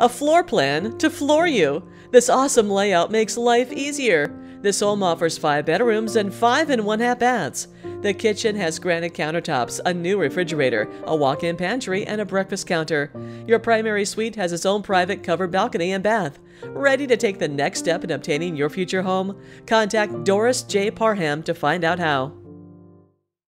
A floor plan to floor you. This awesome layout makes life easier. This home offers five bedrooms and five and one half baths. The kitchen has granite countertops, a new refrigerator, a walk in pantry, and a breakfast counter. Your primary suite has its own private covered balcony and bath. Ready to take the next step in obtaining your future home? Contact Doris J. Parham to find out how.